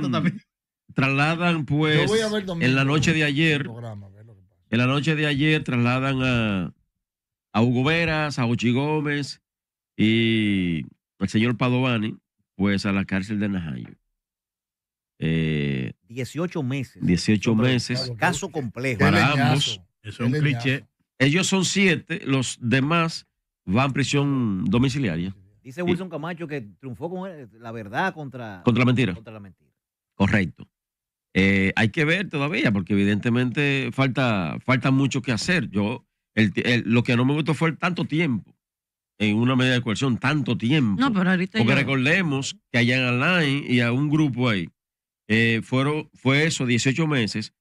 trasladan, trasladan pues domingo en la noche de ayer, en la noche de ayer trasladan a, a Hugo Veras, a Ochi Gómez y al señor Padovani, pues a la cárcel de Najayo. Eh, 18 meses. 18 meses. Caso complejo. Para ambos. Eso es un cliché. Ellos son siete, los demás van a prisión domiciliaria Dice Wilson Camacho que triunfó con él, la verdad contra, contra la mentira. contra la mentira. Correcto. Eh, hay que ver todavía, porque evidentemente falta, falta mucho que hacer. Yo, el, el- lo que no me gustó fue el tanto tiempo en una medida de coerción, tanto tiempo. No, pero ahorita porque yo- recordemos que allá en Alain y a un grupo ahí, eh, fueron, fue eso, 18 meses,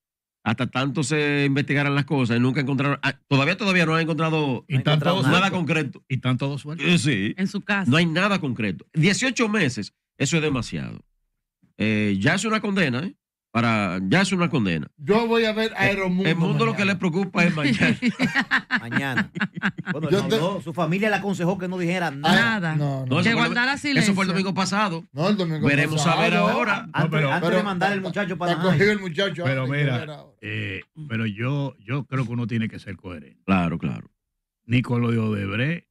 hasta tanto se investigaran las cosas y nunca encontraron, ah, todavía todavía no han encontrado Y nada. concreto. Y están todos sueltos. Eh, sí. en su casa. No hay nada concreto. 18 meses, eso es demasiado. Eh, ya es una condena, ¿eh? Para, ya es una condena. Yo voy a ver Aeromundo. El mundo lo que le preocupa es mañana. Mañana. Bueno, no te- su familia le aconsejó que no dijera nada. Nada. No, no. No, Que eso fue, guardara el, silencio. eso fue el domingo pasado. No, el domingo Veremos a ver pasado. ahora. Antes, No, pero- antes de mandar el muchacho para cogido el muchacho. Pero mira, ahora. eh, pero yo, yo creo que uno tiene que ser coherente. Claro, claro. Ni con lo de Odebrecht,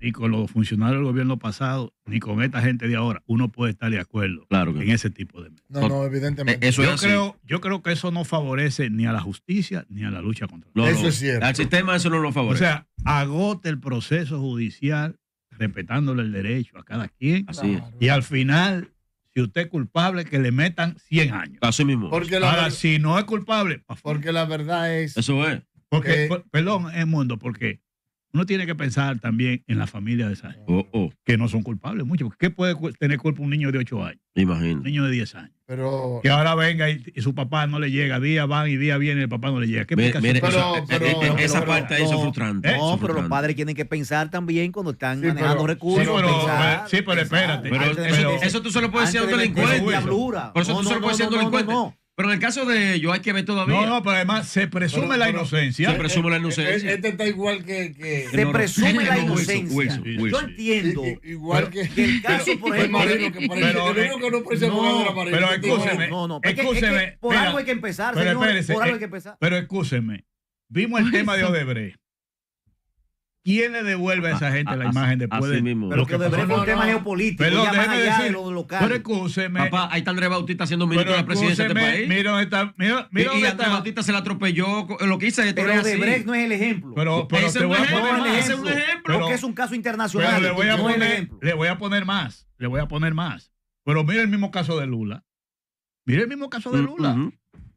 ni con los funcionarios del gobierno pasado, ni con esta gente de ahora. Uno puede estar de acuerdo Claro que en ese tipo de medidas. No, no, evidentemente. Eh, Eso Yo es creo, yo creo que eso no favorece ni a la justicia ni a la lucha contra la No, Eso es cierto. Al sistema eso no lo O favorece. sea, agote el proceso judicial respetándole el derecho a cada quien. así es. Y al final, si usted es culpable, que le metan 100 años. Así mismo. Porque Ahora, ver- si no es culpable, porque la verdad es. Eso es. porque, eh, por- perdón, es mundo, porque uno tiene que pensar también en la familia de esa gente, Oh, oh. que no son culpables mucho. ¿Qué puede tener culpa un niño de 8 años, un Imagino. niño de 10 años? Pero. Que ahora venga y, y su papá no le llega, día van y día viene, el papá no le llega. ¿Qué Mire, mire, Pero- pero- eh, eh, pero- esa pero- parte ahí es no, frustrante. ¿Eh? No, pero los padres tienen que pensar también cuando están Sí, manejando pero- recursos. sí, pero- pensar, sí, pensar. espérate. Eso, eso tú se lo puedes decir a un delincuente. diablura. Por eso No, tú se no, lo puedes decir a un no, no, delincuente. No. Pero en el caso de ellos hay que ver todavía. No, no, pero además se presume Pero- la pero- inocencia. Se presume la Eh, inocencia. Este está igual que. que Se no, presume no, la inocencia. Wilson, Yo Wilson. entiendo i- i- igual que. que el caso, por el ejemplo, marino que parece. pero- el único que no parece no, la marina. pero Este escúcheme. No, no, porque es que- Escúcheme, es que por mira, algo hay que empezar, pero por algo eh, hay que empezar. Pero escúcheme, vimos el tema de Odebrecht. ¿Quién le devuelve a esa gente la imagen después así de mismo. Pero lo que fue un tema no. geopolítico, Perdón, ya más déjeme allá de decir, lo local. pero escúcheme. Papá, ahí está Andrés Bautista haciendo ministro pero de la presidencia de este país. Mira está, mira, Y- mira y Andrés. Bautista se la atropelló. Lo que hizo esto pero es así. Odebrecht no es el ejemplo. Pero, pero Ese te es voy un a poner ejemplo, más. ese es un ejemplo. Pero- porque es un caso Pero internacional. le voy, a es poner, ejemplo. le voy a poner más. Le voy a poner más. Pero mira el mismo caso de Lula. Mira el mismo caso de Lula. Ujú.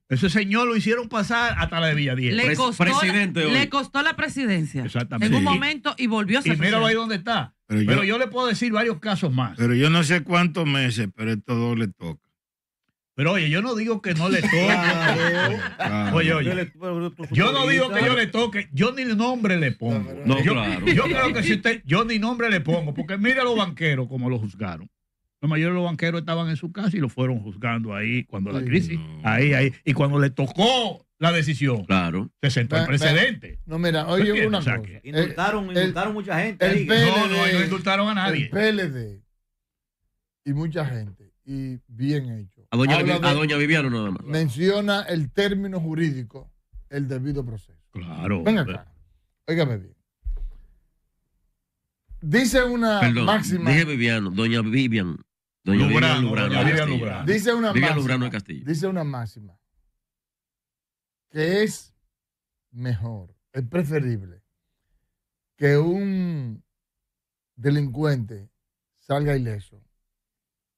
Ese señor lo hicieron pasar hasta la de Villadiel. Le costó, presidente hoy. le costó la presidencia. Exactamente. En un momento y volvió a ser Y míralo ahí donde está. Pero Pero, yo- yo, le puedo decir varios casos más. Pero yo no sé cuántos meses, pero estos dos le toca. Pero oye, yo no digo que no le toque. Claro. Oye, Yo oye. Yo no digo que yo le toque, yo ni nombre le pongo. No, yo, claro. yo creo que si usted, yo ni nombre le pongo, porque mira a los banqueros como lo juzgaron. La mayoría de los banqueros estaban en su casa y lo fueron juzgando ahí cuando la crisis, No. ahí, ahí. Y cuando le tocó la decisión, Claro. se sentó el precedente. No, mira, oye, una O sea cosa. Indultaron, El- indultaron mucha gente. el ahí. PLD, No, no, no indultaron a nadie. El PLD y mucha gente, y bien hecho. A doña, a doña Viviano nada más. menciona el término jurídico, el debido proceso. Claro. Venga acá, óigame bien. Dice una Perdón, máxima. dije Viviano, doña Vivian. Doña Lubrano, Lubrano. doña de Vivian Castillo. Lubrano. Dice una máxima. Lubrano de Castillo. Dice una máxima que es mejor, es preferible que un delincuente salga ileso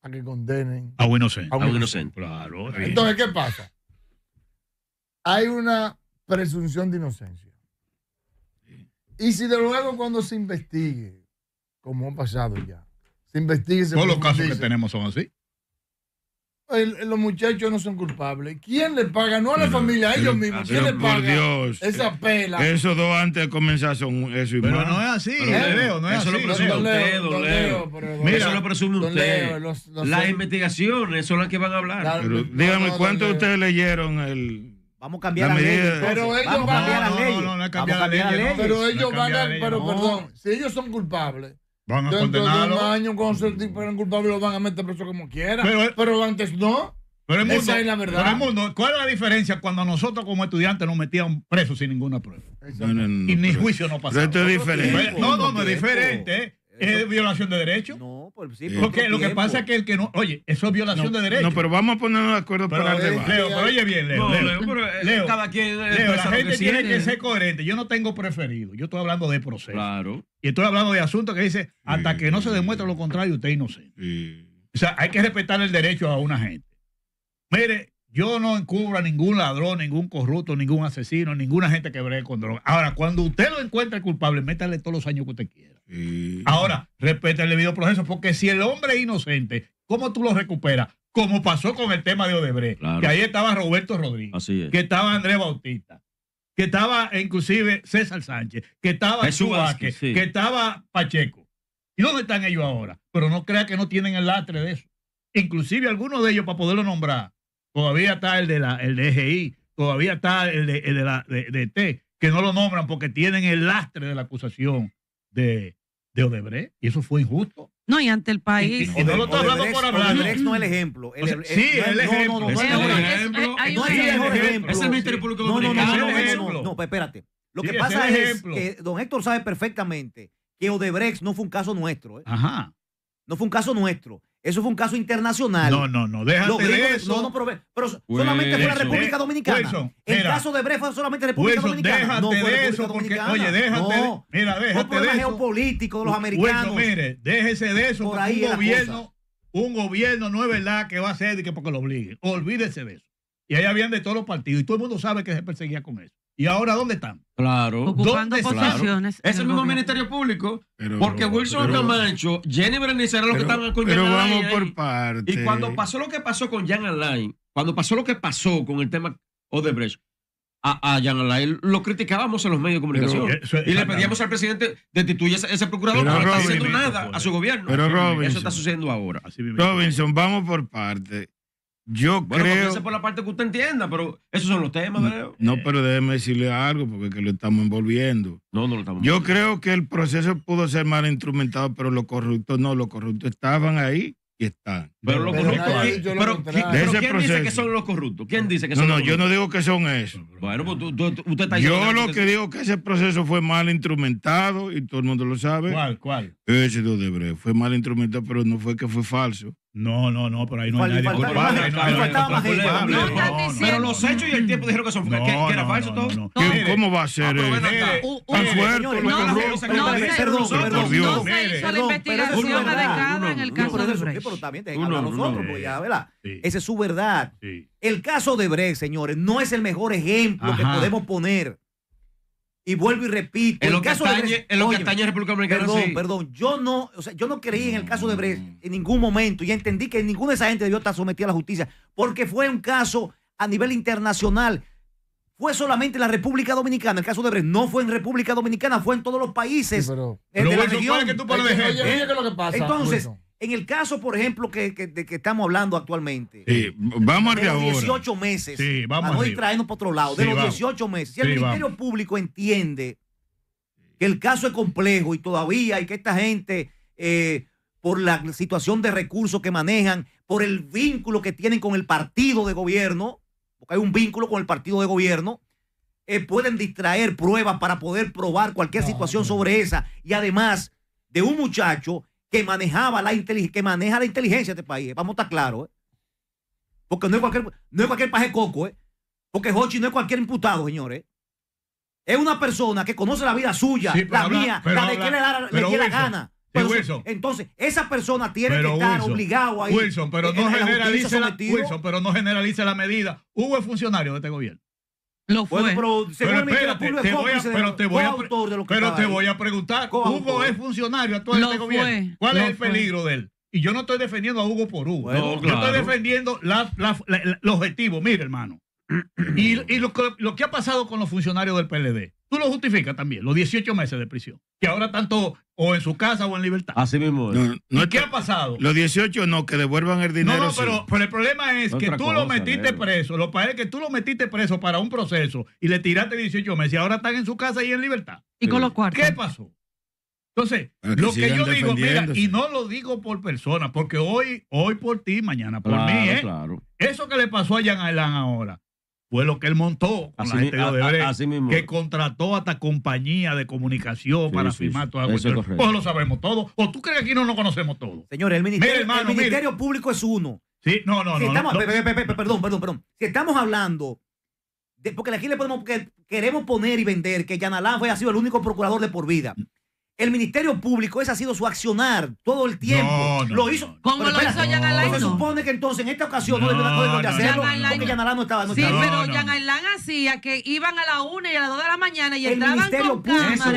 a que condenen. A un inocente. A un inocente. Claro. sí. Entonces, ¿qué pasa? Hay una presunción de inocencia. Y si de luego cuando se investigue, como ha pasado ya, se investigue, se Todos los casos que tenemos son así. el- los muchachos no son culpables. ¿Quién le paga? No a la Pero- familia, a ellos pero- mismos. ¿Quién le por paga Dios, esa pela? Esos dos antes de comenzar son eso y Pero más. no es así, Pero- Leo, no es eso lo así. presume Leo. Don usted, Leo, don don Leo. Leo, pero- Mira, Eso lo presume usted. Leo, los- los- Las investigaciones son las que van a hablar. Pero No, dígame, no, ¿cuántos de ustedes leyeron el...? Vamos a cambiar La la, ley. Pero ellos van a- cambiar la ley. Pero ellos van a, la pero perdón, si ellos son culpables, Van a dentro de un condenarlo. año cuando se culpables los van a meter preso como quieran. Pero- Pero, antes no. Pero el mundo, Esa es la verdad. pero el mundo, ¿cuál es la diferencia cuando nosotros como estudiantes nos metían presos sin ninguna prueba? No, no, no, Y ni juicio no pero pasaba. esto es diferente. Pero- No, no, no es diferente. ¿Eh? Es violación de derechos. No, pues sí. Sí. por Porque lo que pasa es que el que no. Oye, eso es violación de derechos. No, pero vamos a ponernos de acuerdo Pero, para el Leo, debate. pero oye bien, Leo. No, Leo, Leo, pero, eh, Leo, cada quien Leo, expresa la gente tiene que ser coherente. Yo no tengo preferido. Yo estoy hablando de proceso. Claro. Y estoy hablando de asuntos que dice, hasta que no se demuestre lo contrario, usted es inocente. Sí. O sea, hay que respetar el derecho a una gente. Mire, yo no encubro a ningún ladrón, ningún corrupto, ningún asesino, ninguna gente que bregue con droga. Ahora, cuando usted lo encuentre culpable, métale todos los años que usted quiera. Sí. Ahora, respeta el debido proceso, porque si el hombre es inocente, ¿cómo tú lo recuperas? Como pasó con el tema de Odebrecht, Claro. que ahí estaba Roberto Rodríguez, Así es. que estaba Andrés Bautista, que estaba inclusive César Sánchez, que estaba Jesús Chubaque, Vázquez, sí. que estaba Pacheco. ¿Y dónde están ellos ahora? Pero no crea que no tienen el lastre de eso. Inclusive algunos de ellos, para poderlo nombrar, todavía está el de la el de EGI, todavía está el de, el de la de, de T, que no lo nombran porque tienen el lastre de la acusación de, de Odebrecht. Y eso fue injusto. No, y ante el país. Y- y no lo estoy hablando por hablar. Odebrecht no es el ejemplo. El- O sea, el- sí, no, el no, ejemplo. No, no, no, Es el ejemplo. Eh, No es el mejor ejemplo. Es el Ministerio Público No, no, no, Dominicano. no, no, no, no, ejemplo. no, pues espérate. Lo Sí, que pasa es el es ejemplo. que don Héctor sabe perfectamente que Odebrecht no fue un caso nuestro. ¿eh? Ajá. No fue un caso nuestro. Eso fue un caso internacional. No, no, no, déjate gringos- de eso. no, no, pero, pero solamente fue la República Dominicana. Wilson, el caso de Brecht fue solamente República Wilson, Dominicana. déjate no fue de eso, porque, oye, déjate no, de, mira, fue un déjate problema de eso. geopolítico de los americanos. Wilson, mire, déjese de eso, Por porque ahí un gobierno, un gobierno no es verdad que va a ser de que porque lo obliguen. Olvídese de eso. Y ahí habían de todos los partidos, y todo el mundo sabe que se perseguía con eso. ¿Y ahora dónde están? Claro. ocupando ¿dónde- posiciones. Es el mismo. Ministerio Público. Pero- Porque Wilson pero- Camacho, Jenny Berenice eran los que estaban con pero Jan vamos Alain por partes. Y cuando pasó lo que pasó con Jan Alain, cuando pasó lo que pasó con el tema Odebrecht, a, a Jan Alain lo criticábamos en los medios de comunicación. Pero eso- y le pedíamos al presidente destituir ese, ese procurador Pero que no está haciendo nada a su gobierno. Pero Eso Robinson- está sucediendo ahora. Así. Robinson, vamos por partes. Yo Bueno, creo. por la parte que usted entienda, pero esos son los temas. No, pero déjeme decirle algo, porque es que lo estamos envolviendo. No, no lo estamos Yo creo que el proceso pudo ser mal instrumentado, pero los corruptos no, los corruptos estaban ahí y están. Pero los Pero corruptos. lo Pero, contrario. ¿quién- De pero ese ¿quién dice que son los corruptos? ¿Quién dice que No, son no, los yo no digo que son eso. Bueno, pues tú, tú- tú- usted está Yo que- lo que digo que ese proceso fue mal instrumentado y todo el mundo lo sabe. ¿Cuál, cuál? Ese de Odebrecht fue mal instrumentado, pero no fue que fue falso. No, no, no, pero ahí no hay nadie culpable. no. No Pero los hechos y el tiempo dijeron que, son, que, que era no, falso no, todo. no, no. ¿Qué- Mire, ¿Cómo va a ser? Ah, eh? Tan fuerte no, no, Perdón, no perdón, no, no se hizo la investigación adecuada en el caso de Brecht. pero también te Uno, habla a uno, nosotros, eh, pues ya, ¿verdad? Esa es su verdad. El caso de Brecht, señores, no es el mejor ejemplo que podemos poner. Y vuelvo y repito. En el lo que caso de atañe, Brecht- en lo que atañe República Dominicana, Perdón, sí. perdón. Yo no, o sea, yo no creí en el caso de Brecht en ningún momento y entendí que ninguna de esa gente debió estar sometida a la justicia porque fue un caso a nivel internacional. Fue solamente en la República Dominicana. El caso de Brecht no fue en República Dominicana, fue en todos los países Sí, pero- Pero de la Wilson, región. ¿cuál es que tú Oye, ¿qué es lo que pasa? Entonces, Wilson? En el caso, por ejemplo, que, que- de que estamos hablando actualmente, Sí, vamos de los ahora. 18 meses, Sí, vamos para no distraernos por otro lado, de los vamos. 18 meses, si el Ministerio vamos. Público entiende que el caso es complejo y todavía hay que esta gente, eh, por la situación de recursos que manejan, por el vínculo que tienen con el partido de gobierno, porque hay un vínculo con el partido de gobierno, eh, pueden distraer pruebas para poder probar cualquier No, situación no. sobre esa. Y además de un muchacho que manejaba la inteligencia, que maneja la inteligencia de este país. Vamos a estar claros, ¿eh? Porque no es cualquier, no es cualquier paje coco, ¿eh? Porque Hochi no es cualquier imputado, señores. Es una persona que conoce la vida suya, Sí, la habla- mía, la de que le da, le la gana. Entonces, esa persona tiene Pero que estar Wilson, obligado ahí. Wilson, pero no generalice la. Wilson, pero no generalice la medida. Hugo es funcionario de este gobierno. Lo fue. Bueno, pero Pero espérate, te voy a, pero te voy a, de lo que pero te ahí. voy a preguntar. Hugo es funcionario actual de este gobierno. fue, ¿Cuál lo es el fue. peligro de él? Y yo no estoy defendiendo a Hugo por Hugo. Bueno, yo claro. estoy defendiendo la- la- la- la- el objetivo. Mire, hermano. Y, y lo que ha pasado con los funcionarios del PLD, tú lo justificas también, los 18 meses de prisión, que ahora tanto o en su casa o en libertad. Así mismo es. No, no ¿Y qué ha pasado? Los 18 no, que devuelvan el No, dinero. no, sí. pero, pero el problema es que tú lo metiste preso. Lo que pasa es que tú lo metiste preso para un proceso y le tiraste 18 meses y ahora están en su casa y en libertad. y con los cuartos. ¿Qué pasó? Entonces, que lo que yo digo, mira, y no lo digo por persona, porque hoy, hoy por ti, mañana por Claro, mí, ¿eh? claro. Eso que le pasó a Jan Alain ahora fue lo que él montó con Así la gente de a- a- Odebrecht, así mismo. que contrató hasta compañía de comunicación Sí, para sí, firmar sí. toda la es cuestión. Pues lo sabemos todo. ¿O tú crees que aquí no lo conocemos todo? Señores, el Ministerio, Mire, hermano, el ministerio Público es uno. Sí, no, no, Si no. estamos- no, pe- pe- pe- pe- perdón, perdón, perdón. Si estamos hablando, de, porque aquí le podemos, que queremos poner y vender que Yanalán fue, ha sido el único procurador de por vida. El Ministerio Público, ese ha sido su accionar todo el tiempo. No, no, lo hizo. no. ¿Cómo lo espérate, hizo Jan Alain? Se supone que entonces en esta ocasión no, debe de hacerlo Jan Alain porque no. Estaba. No Sí, estaba. Pero Jan no. Alain hacía que iban a la una y a las dos de la mañana y El entraban Ministerio con Público. Eso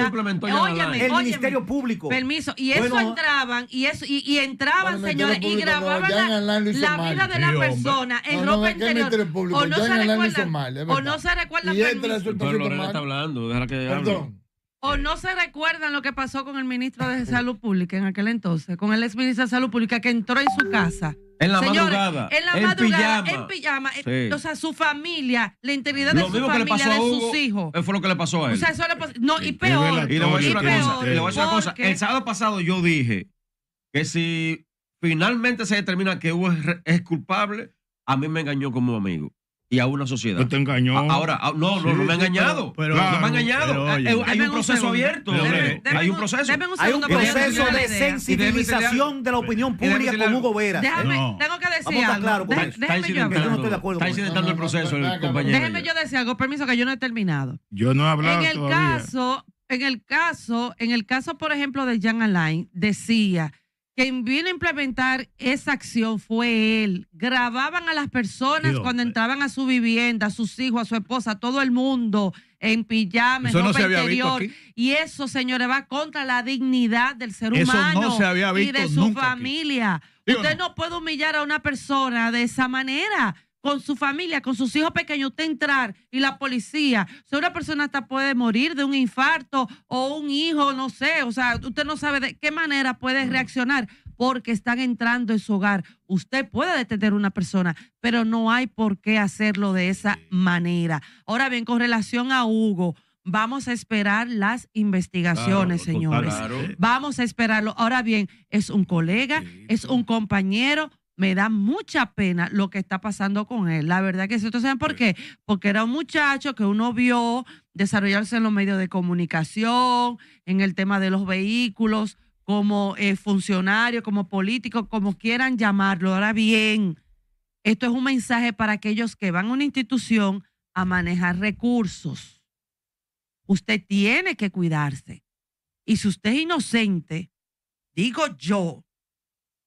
Óyeme, Alain. el óyeme. Ministerio Público. Permiso. Y eso Bueno. entraban, y eso, y, y entraban, Bueno, señores, y grababan la, la mal. vida de Sí, la hombre. persona en ropa interior. O no se recuerdan, o no se recuerdan, Y entra está Pero haciendo Lorena está mal. hablando, déjala que hable. Perdón. O no se recuerdan lo que pasó con el ministro de Salud Pública en aquel entonces, con el ex ministro de Salud Pública que entró en su casa. En la Señores, madrugada. En la en madrugada, pijama. en pijama. eh, Sí. O sea, su familia, la integridad de su familia, de Hugo, sus hijos. fue lo que le pasó a él. O sea, eso le pasó. No, y peor. Y le voy a decir y una Victoria, cosa. peor, y le voy a decir una cosa. porque- El sábado pasado yo dije que si finalmente se determina que Hugo es culpable, a mí me engañó como amigo y a una sociedad. No te engañó. Ahora, ah, no, no, Sí, no me ha engañado. pero- no me ha engañado. pero, oye. hay un proceso segundo. abierto. Hay un proceso. Hay un proceso de sensibilización de la opinión pública con. Hugo Vera. Déjame, No. tengo que decir algo. déjeme yo incidentando, hablar. Yo no estoy de acuerdo está incidentando el proceso no, el no, compañero. Déjeme yo decir algo, permiso que yo no he terminado. Yo no he hablado En el todavía. caso, en el caso, en el caso, por ejemplo, de Jan Alain, decía quien vino a implementar esa acción fue él. Grababan a las personas Dios, cuando entraban a su vivienda, a sus hijos, a su esposa, a todo el mundo en pijama, en no ropa visto interior. Y eso, señores, va contra la dignidad del ser Eso no humano se había y de su familia. ¿Sí o Usted no? no puede humillar a una persona de esa manera. Con su familia, con sus hijos pequeños, usted entrar y la policía. O sea, una persona hasta puede morir de un infarto o un hijo, no sé. O sea, usted no sabe de qué manera puede reaccionar porque están entrando en su hogar. Usted puede detener a una persona, pero no hay por qué hacerlo de esa manera. Ahora bien, con relación a Hugo, vamos a esperar las investigaciones, Claro, señores. claro. Vamos a esperarlo. Ahora bien, es un colega, Sí, es un compañero. Me da mucha pena lo que está pasando con él. La verdad que sí. ¿Ustedes saben por qué? Porque era un muchacho que uno vio desarrollarse en los medios de comunicación, en el tema de los vehículos, como eh, funcionario, como político, como quieran llamarlo. Ahora bien, esto es un mensaje para aquellos que van a una institución a manejar recursos. Usted tiene que cuidarse. Y si usted es inocente, digo yo,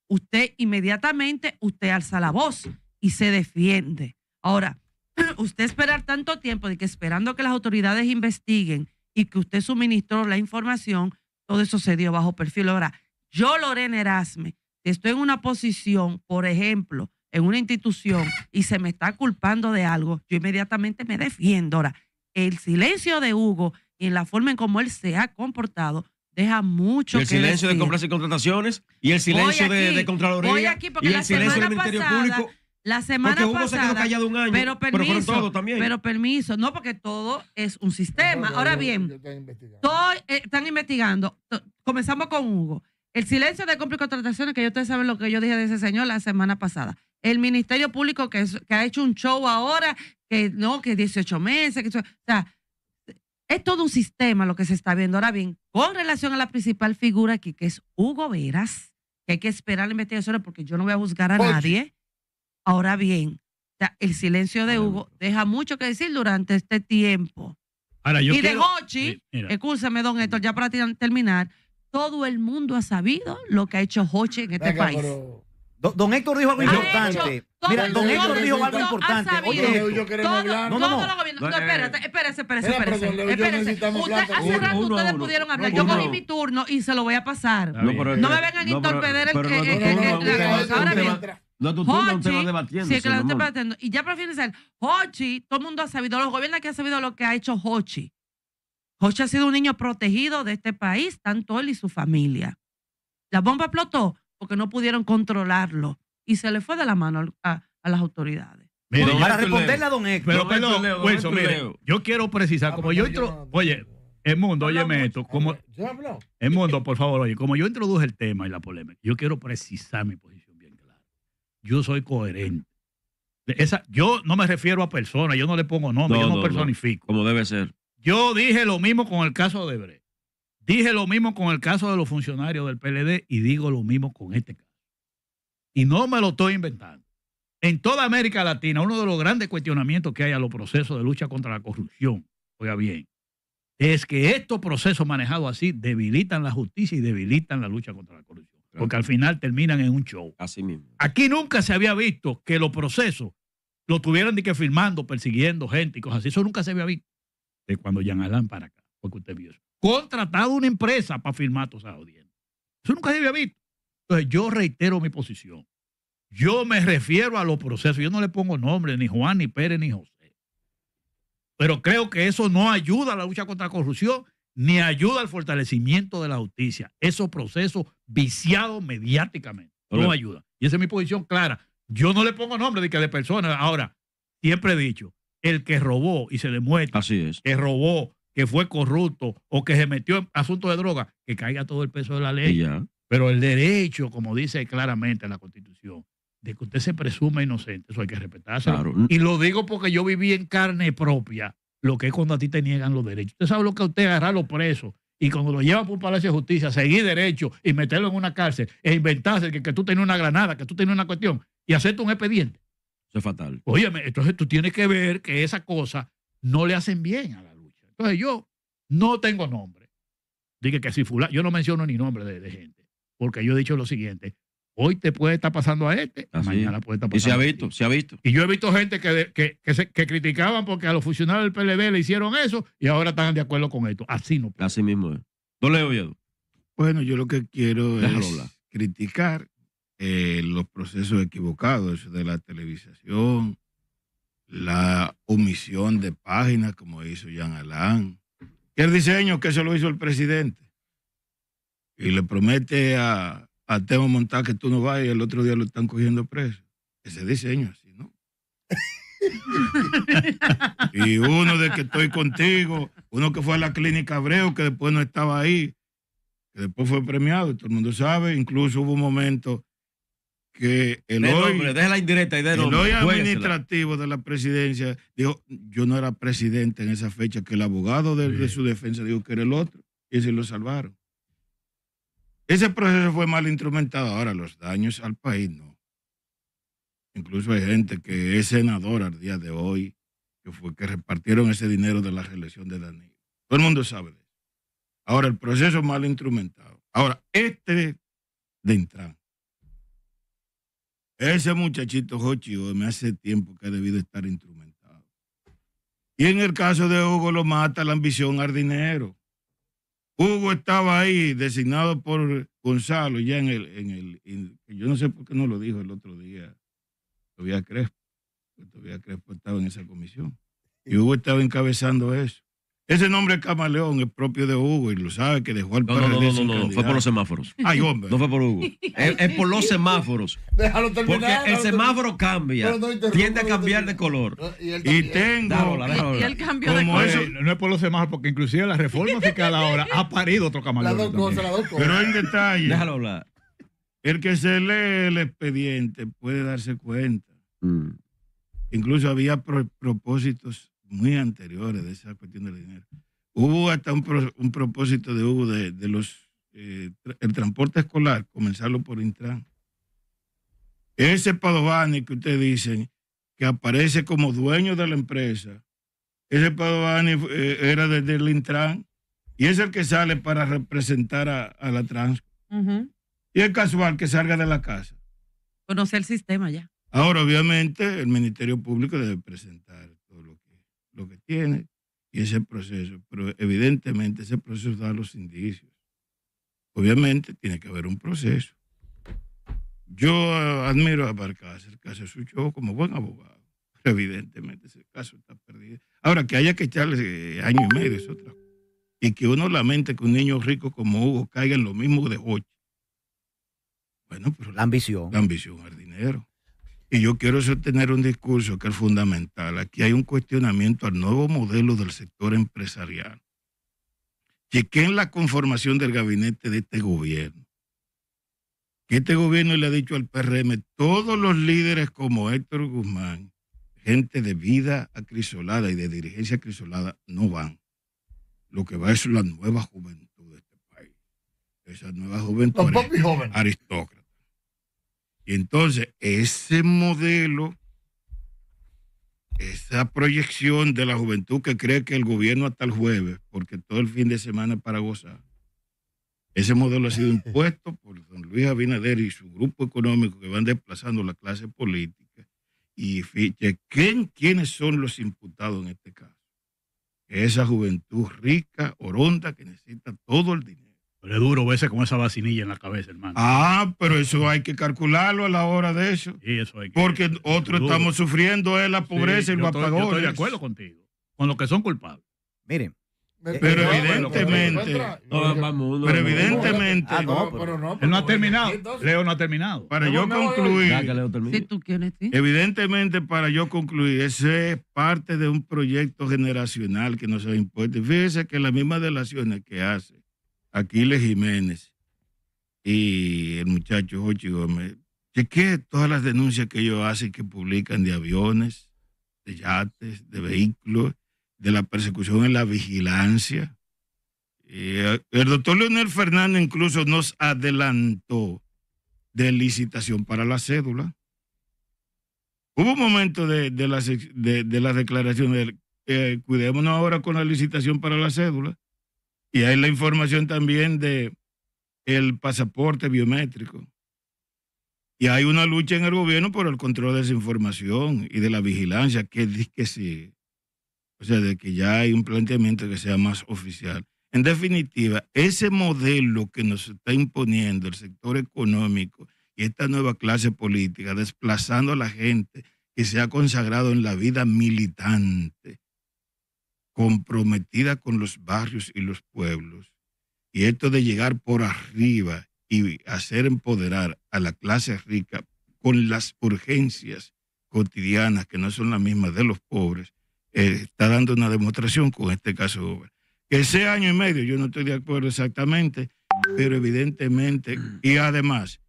usted inmediatamente, usted alza la voz y se defiende. Ahora, usted esperar tanto tiempo de que esperando que las autoridades investiguen y que usted suministró la información, todo eso se dio bajo perfil. Ahora, yo, Lorena Erasme, estoy en una posición, por ejemplo, en una institución y se me está culpando de algo, yo inmediatamente me defiendo. Ahora, el silencio de Hugo y en la forma en cómo él se ha comportado deja mucho Y el que silencio de compras y contrataciones y el silencio de, aquí, de Contraloría voy aquí porque y la el silencio del Ministerio pasada, Público. La semana Porque Hugo se quedó callado un año, pero permiso, también. pero permiso, no porque todo es un sistema. Ahora bien, estoy investigando. Eh, están investigando. Comenzamos con Hugo. El silencio de compra y contrataciones, que ya ustedes saben lo que yo dije de ese señor la semana pasada. El Ministerio Público que, es- que ha hecho un show ahora, que no, que 18 meses, que o sea, es todo un sistema lo que se está viendo. Ahora bien, con relación a la principal figura aquí, que es Hugo Veras, que hay que esperar la investigación porque yo no voy a juzgar a Oye. nadie. Ahora bien, el silencio de Hugo deja mucho que decir durante este tiempo Ahora, yo y de Hochi, escúchame, don Héctor, ya para terminar, todo el mundo ha sabido lo que ha hecho Hochi en este Venga, país. pero- Don, don Héctor dijo algo importante. Mira, don Héctor dijo algo importante. Oye, yo queremos Todo, hablar. No, no, no. No, no, espérate, espérese, espérese, espérese. hace rato uno, ustedes uno. pudieron hablar. No, Yo cogí mi turno y se lo voy a pasar. No, No me vengan a no, entorpecer el- no la cosa. Ahora bien, No, tema Hochi, debatiendo. sí, que la estoy debatiendo. Y ya para finalizar, Hochi, todo el mundo ha sabido, los gobiernos aquí han sabido lo que ha hecho Hochi. Hochi ha sido un niño protegido de este país, tanto él y su familia. La bomba explotó porque no pudieron controlarlo y se le fue de la mano a, a las autoridades. Mire, Para responderle a don Héctor. Pero, perdón, Wilson, mire, yo quiero precisar, Ah, como yo entro, no- oye, El mundo, óyeme esto, como, ¿Ya habló? el mundo, por favor, oye, como yo introduje el tema y la polémica, yo quiero precisar mi posición bien clara. Yo soy coherente. Esa, yo no me refiero a personas, yo no le pongo nombre, No, yo no, no, no. personifico. Como debe ser. Yo dije lo mismo con el caso de Bre. Dije lo mismo con el caso de los funcionarios del PLD y digo lo mismo con este caso. Y no me lo estoy inventando. En toda América Latina, uno de los grandes cuestionamientos que hay a los procesos de lucha contra la corrupción, oiga bien, es que estos procesos manejados así debilitan la justicia y debilitan la lucha contra la corrupción. Porque al final terminan en un show. Así mismo. Aquí nunca se había visto que los procesos lo tuvieran de que firmando, persiguiendo gente y cosas así. Eso nunca se había visto. De cuando Jean Alain para acá, porque usted vio eso. Contratado una empresa para firmar todas esas audiencias. Eso nunca se había visto. Entonces yo reitero mi posición. Yo me refiero a los procesos. Yo no le pongo nombre, ni Juan, ni Pérez, ni José. Pero creo que eso no ayuda a la lucha contra la corrupción, ni ayuda al fortalecimiento de la justicia. Esos procesos viciados mediáticamente. No Ahora- ayuda. Y esa es mi posición clara. Yo no le pongo nombre de que de personas. Ahora, siempre he dicho, el que robó y se demuestra Así es. que robó, que fue corrupto o que se metió en asuntos de droga, que caiga todo el peso de la ley. ya. Pero el derecho, como dice claramente la Constitución, de que usted se presume inocente, eso hay que respetárselo. Claro. Y lo digo porque yo viví en carne propia lo que es cuando a ti te niegan los derechos. Usted sabe lo que usted agarrarlo preso y cuando lo lleva por un palacio de justicia, seguir derecho y meterlo en una cárcel e inventarse que, que tú tenías una granada, que tú tenías una cuestión y hacerte un expediente. Eso es fatal. Óyeme, entonces tú tienes que ver que esas cosas no le hacen bien a la. Entonces yo no tengo nombre. Dije que si fulano, yo no menciono ni nombre de, de gente, porque yo he dicho lo siguiente, hoy te puede estar pasando a este, Así mañana puede estar Y se pasando ha a visto, ti. se ha visto. Y yo he visto gente que, que, que se- que criticaban porque a los funcionarios del PLD le hicieron eso y ahora están de acuerdo con esto. Así no puede. Así mismo es. No leo Oviedo. Bueno, yo lo que quiero Déjalo es hablar. criticar eh, los procesos equivocados de la televisación, la omisión de páginas como hizo Jean Alain, y el diseño que eso lo hizo el presidente. Y le promete a, a Temo Montar que tú no vas y el otro día lo están cogiendo preso. Ese diseño así, ¿no? y uno de que estoy contigo, uno que fue a la clínica Abreu, que después no estaba ahí, que después fue premiado, todo el mundo sabe, incluso hubo un momento que el De hoy, nombre, la indirecta y de el nombre. hoy Juéguesela. administrativo de la presidencia dijo, yo no era presidente en esa fecha, que el abogado de, su defensa dijo que era el otro, y ese lo salvaron. Ese proceso fue mal instrumentado. Ahora, los daños al país no. Incluso hay gente que es senadora al día de hoy, que fue que repartieron ese dinero de la reelección de Danilo. Todo el mundo sabe de eso. Ahora, el proceso mal instrumentado. Ahora, este de Intran. Ese muchachito Jochi me hace tiempo que ha debido estar instrumentado. Y en el caso de Hugo lo mata la ambición al dinero. Hugo estaba ahí designado por Gonzalo ya en el, en el en- yo no sé por qué no lo dijo el otro día, todavía Crespo, todavía Crespo estaba en esa comisión. Y Hugo estaba encabezando eso. Ese nombre Camaleón es propio de Hugo y lo sabe que dejó al No, no, no, no, no, no, fue por los semáforos. Ay, hombre. No fue por Hugo. Es, es por los semáforos. Déjalo Porque terminar. el déjalo semáforo cambia. No Tiende a cambiar de color. Y, Y tengo, déjalo Y el cambio de Como color. eso- Eh, no es por los semáfoores, porque inclusive la reforma fiscal ahora ha parido otro Las camaleón. dos cosas, las dos cosas. pero en detalle, Déjalo hablar. el que se lee el expediente puede darse cuenta. Mm. Incluso había pro- propósitos muy anteriores de esa cuestión del dinero. Hubo hasta un, pro- un propósito de Hugo de, de los eh, el transporte escolar, comenzarlo por Intran. Ese Padovani que ustedes dicen que aparece como dueño de la empresa, ese Padovani eh, era desde el Intran y es el que sale para representar a, a la trans. Y es casual que salga de la casa. Conocer el sistema ya. Ahora, obviamente, el Ministerio Público debe presentar lo que, tiene y ese proceso, pero evidentemente ese proceso da los indicios. Obviamente tiene que haber un proceso. Yo eh, admiro a Barcácer, que hace su show como buen abogado. Pero evidentemente ese caso está perdido. Ahora, que haya que echarle eh, año y medio es otra cosa. Y que uno lamente que un niño rico como Hugo caiga en lo mismo de Hochi. Bueno, pero La ambición. la ambición al dinero. Y yo quiero sostener un discurso que es fundamental. Aquí hay un cuestionamiento al nuevo modelo del sector empresarial. chequen la conformación del gabinete de este gobierno. Que este gobierno le ha dicho al PRM, todos los líderes como Héctor Guzmán, gente de vida acrisolada y de dirigencia acrisolada, no van. Lo que va es la nueva juventud de este país. Esa nueva juventud aristócrata. Y entonces, ese modelo, esa proyección de la juventud que cree que el gobierno hasta el jueves, porque todo el fin de semana es para gozar, ese modelo ha sido impuesto por don Luis Abinader y su grupo económico que van desplazando la clase política. Y fi- chequen quiénes son los imputados en este caso. Esa juventud rica, oronda, que necesita todo el dinero. Pero es duro verse con esa vacinilla en la cabeza, hermano. Ah, pero eso hay que calcularlo a la hora de eso. Sí, eso hay que- Porque otros estamos sufriendo es la pobreza Sí, y el yo estoy- Yo apagón. estoy de acuerdo contigo. Con los que son culpables. Miren, Me- Pero no, evidentemente- pero- No, vamos, Pero evidentemente, Ah, no, pero no. Él no ha terminado. entonces- Leo no ha terminado. para yo concluir, Ya que Leo termine. Si tú quieres, sí. evidentemente para yo concluir, ese es parte de un proyecto generacional que nos ha impuesto. Y Fíjese que las mismas delaciones que hace Aquiles Jiménez y el muchacho Jochi Gómez, chequee todas las denuncias que ellos hacen, que publican de aviones, de yates, de vehículos, de la persecución en la vigilancia. Eh, el doctor Leonel Fernández incluso nos adelantó de licitación para la cédula. Hubo un momento de, de las, de las declaraciones, eh, cuidémonos ahora con la licitación para la cédula. Y hay la información también de el pasaporte biométrico. Y hay una lucha en el gobierno por el control de esa información y de la vigilancia, que dice que sí. O sea, de que ya hay un planteamiento que sea más oficial. En definitiva, ese modelo que nos está imponiendo el sector económico y esta nueva clase política, desplazando a la gente que se ha consagrado en la vida militante, comprometida con los barrios y los pueblos, y esto de llegar por arriba y hacer empoderar a la clase rica con las urgencias cotidianas que no son las mismas de los pobres, eh, está dando una demostración con este caso. Que sea año y medio, yo no estoy de acuerdo exactamente, pero evidentemente, y además,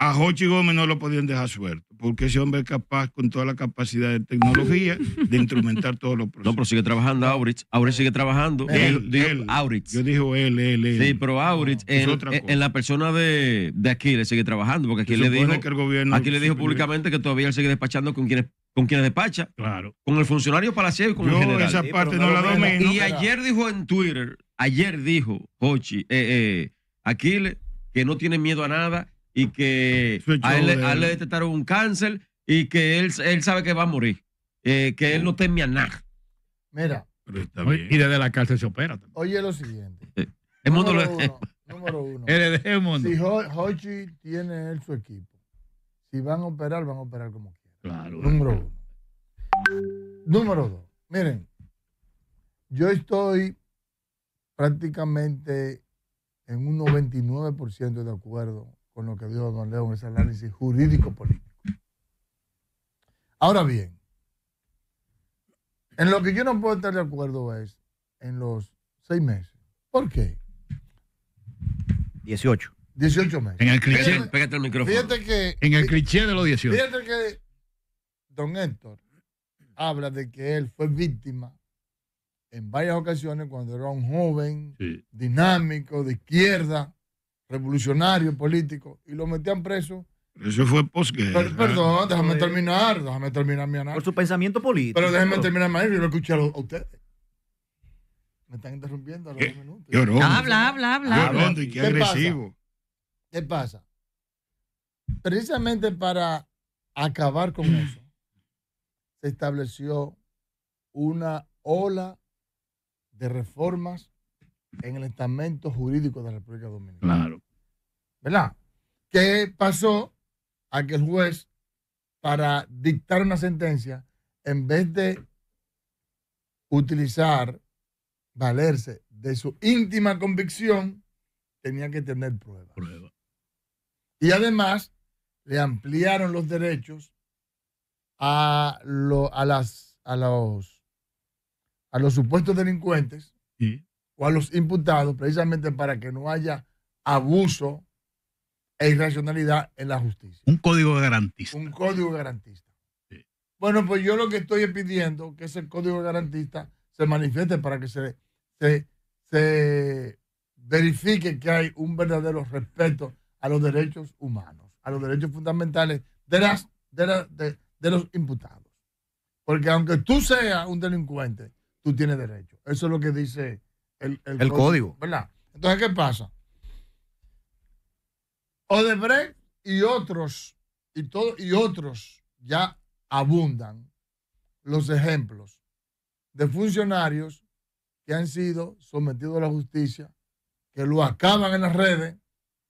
a Jochi Gómez no lo podían dejar suelto, porque ese hombre es capaz, con toda la capacidad de tecnología, de instrumentar todos los No, procesos. pero sigue trabajando Aurich. Aurich sigue trabajando. Él, Digo, él. Aurich. Yo dijo él, él, él. Sí, pero Aurich es en, la persona de, de Aquiles sigue trabajando, porque aquí le dijo, que el gobierno aquí le dijo sí, públicamente que todavía él sigue despachando con quienes, con quienes despacha, Claro. con el funcionario palaciego y con Yo el general. esa Sí, parte pero no no la domino. Y ayer dijo en Twitter, ayer dijo Hochi, eh, eh, Aquiles, que no tiene miedo a nada y que a él, le- a él detectaron un cáncer y que él, él sabe que va a morir, eh, que él no teme a nada. Mira, Pero está Oye, bien. Y desde la cárcel se opera también. oye lo siguiente. El mundo número, lo- uno, número uno. El mundo. Si Ho- Hochi tiene él su equipo, si van a operar, van a operar como quieran. Claro. Número uno. Número dos. Miren, yo estoy prácticamente en un 99% de acuerdo con lo que dijo don Leo en ese análisis jurídico-político. Ahora bien, en lo que yo no puedo estar de acuerdo es en los seis meses. ¿Por qué? 18. 18 meses. En el cliché, Fíjate, Pégate el micrófono. fíjate que en el cliché de los 18. Fíjate que don Héctor habla de que él fue víctima en varias ocasiones cuando era un joven, Sí. dinámico, de izquierda, revolucionario, político, y lo metían preso. Eso fue posguerra. Per- perdón, déjame terminar, déjame terminar mi Por análisis. su pensamiento político. Pero déjenme terminar mi análisis, yo lo escuché a, los- a ustedes. Me están interrumpiendo a los ¿Qué? dos minutos. Llorón. Habla, habla, habla. Llorón y qué ¿Qué pasa? agresivo. ¿Qué pasa? Precisamente para acabar con eso, se estableció una ola de reformas en el estamento jurídico de la República Dominicana. Claro. ¿Verdad? ¿Qué pasó? A que el juez, para dictar una sentencia, en vez de utilizar, valerse de su íntima convicción, tenía que tener pruebas. Prueba. Y además le ampliaron los derechos a, lo- a, las, a, los, a los supuestos delincuentes Sí. O a los imputados precisamente para que no haya abuso e irracionalidad en la justicia. Un código garantista. Un código garantista. Sí. Bueno, pues yo lo que estoy es pidiendo que ese código garantista se manifieste para que se, se, se verifique que hay un verdadero respeto a los derechos humanos, a los derechos fundamentales de, las, de, la- de- de los imputados. Porque aunque tú seas un delincuente, tú tienes derecho. Eso es lo que dice el, El código. ¿Verdad? Entonces, ¿qué pasa? Odebrecht y otros, y, todo, y otros ya abundan los ejemplos de funcionarios que han sido sometidos a la justicia, que lo acaban en las redes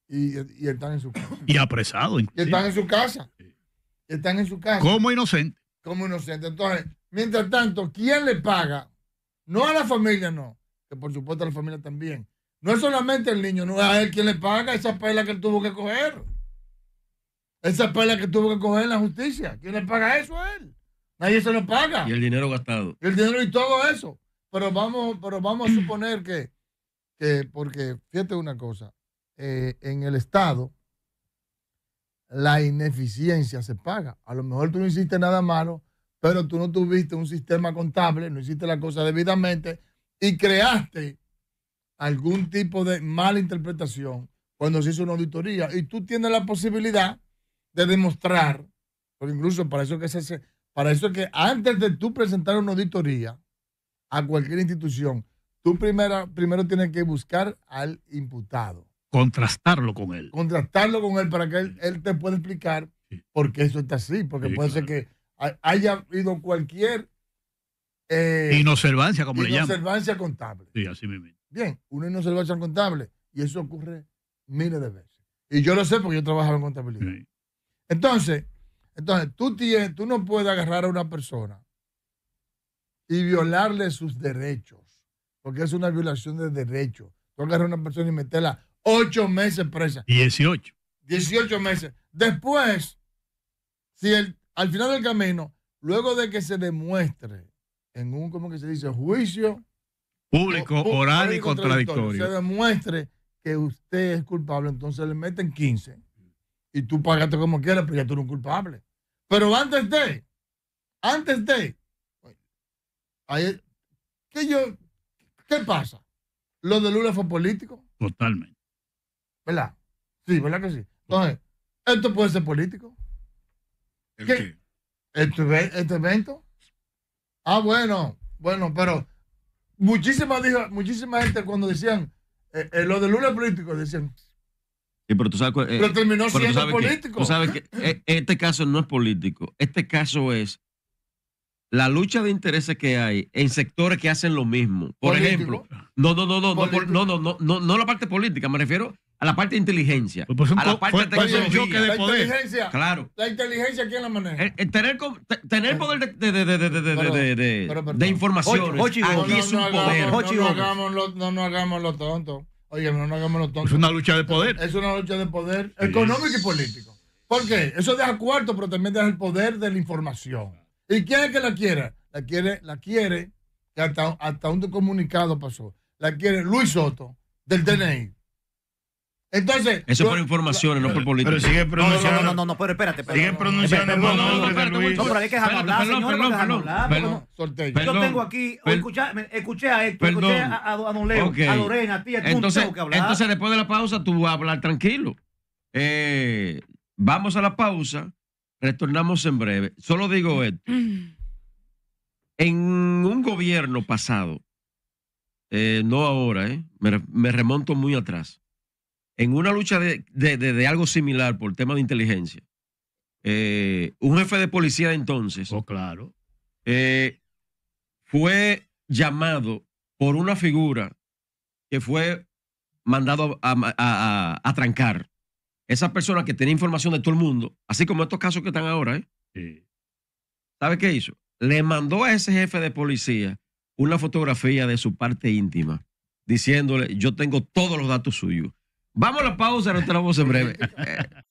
y, y están en su casa. Y apresado. Y están en su casa. Y están en su casa Como inocente. como inocente. Entonces, mientras tanto, ¿quién le paga? No a la familia, no. Que por supuesto la familia también. No es solamente el niño, no es a él quien le paga esa pela que él tuvo que coger. Esa pela que tuvo que coger en la justicia. ¿Quién le paga eso a él? Nadie se lo paga. Y el dinero gastado. el dinero y todo eso. Pero vamos, pero vamos a suponer que, que porque fíjate una cosa, eh, en el Estado la ineficiencia se paga. A lo mejor tú no hiciste nada malo, pero tú no tuviste un sistema contable, no hiciste la cosa debidamente y creaste algún tipo de mala interpretación cuando se hizo una auditoría y tú tienes la posibilidad de demostrar, porque incluso para eso que se hace, para eso que antes de tú presentar una auditoría a cualquier institución, tú primero, primero tienes que buscar al imputado Contrastarlo con él. contrastarlo con él para que él, él te pueda explicar Sí. por qué eso está así, porque Sí, puede claro. ser que ha- haya habido cualquier eh, Inobservancia, como le llaman. inobservancia contable. Sí, así mismo. Bien, una inobservancia contable y eso ocurre miles de veces. Y yo lo sé porque yo trabajaba en contabilidad. Sí. Entonces, entonces tú, tienes, tú no puedes agarrar a una persona y violarle sus derechos, porque es una violación de derechos. Tú agarras a una persona y meterla ocho meses presa. 18. 18 meses. Después, si el, al final del camino, luego de que se demuestre en un, ¿cómo que se dice? Juicio Público, o- oral y se contradictorio. demuestre que usted es culpable, entonces le meten 15 y tú pagaste como quieras, pero ya tú eres un culpable. Pero antes de, antes de, ahí- ¿qué, yo, ¿qué pasa? Lo de Lula fue político. Totalmente. ¿Verdad? Sí, ¿verdad que sí? Entonces, esto puede ser político. ¿El ¿Qué? qué? Este, este evento. Ah, bueno, bueno, pero muchísima, dijo, muchísima gente cuando decían eh, eh, lo de Lula es político, decían, Sí, pero tú sabes, eh, pero terminó pero tú siendo que- político. tú sabes que eh, este caso no es político. Este caso es la lucha de intereses que hay en sectores que hacen lo mismo. Por Político. ejemplo, no, no, no, no, no, no, no, no, no, no la parte política, me refiero a la parte de inteligencia. Pues, pues, un a la parte fue- de tecnología. choque de la poder. inteligencia, Claro. la inteligencia, ¿quién la maneja? El- el tener, com- te- tener poder de, de, de, de, de, de, Pero- de, de- pero, perdón. de informaciones. Hochi, Hochi, Aquí no, es un hagamos- poder. No, Hochi no, Gómez. hagamos lo, no, no hagamos lo tonto. Oye, no, no hagamos lo tonto. Es una lucha de poder. Es una lucha de poder económico y político. ¿Por qué? Eso deja cuarto, pero también deja el poder de la información. ¿Y quién es que la quiere? La quiere, la quiere, que hasta, hasta un comunicado pasó. La quiere Luis Soto, del DNI. Entonces. Eso yo- por informaciones, no por política. Pero sigue No, no, pronunciando. no, no, no, pero espérate. espérate. Sigue pronunciando No, no, no, pero hay que dejarlo hablar, perdón, señores, Yo tengo aquí, escuché a Héctor, escuché a, a, a Don Leo, a Lorena, a ti, a tú, Entonces, tengo que hablar. entonces, después de la pausa, tú vas a hablar tranquilo. Eh, vamos a la pausa, retornamos en breve. Solo digo esto. En un gobierno pasado, eh, no ahora, eh, me remonto muy atrás, en una lucha de, de- de- de algo similar por tema de inteligencia, eh, un jefe de policía de entonces Oh, claro. eh, fue llamado por una figura que fue mandado a, a- a- a trancar. Esa persona que tenía información de todo el mundo, así como estos casos que están ahora, ¿eh? Sí. ¿sabe qué hizo? Le mandó a ese jefe de policía una fotografía de su parte íntima, diciéndole, yo tengo todos los datos suyos. Vamos a la pausa, nos vamos en breve.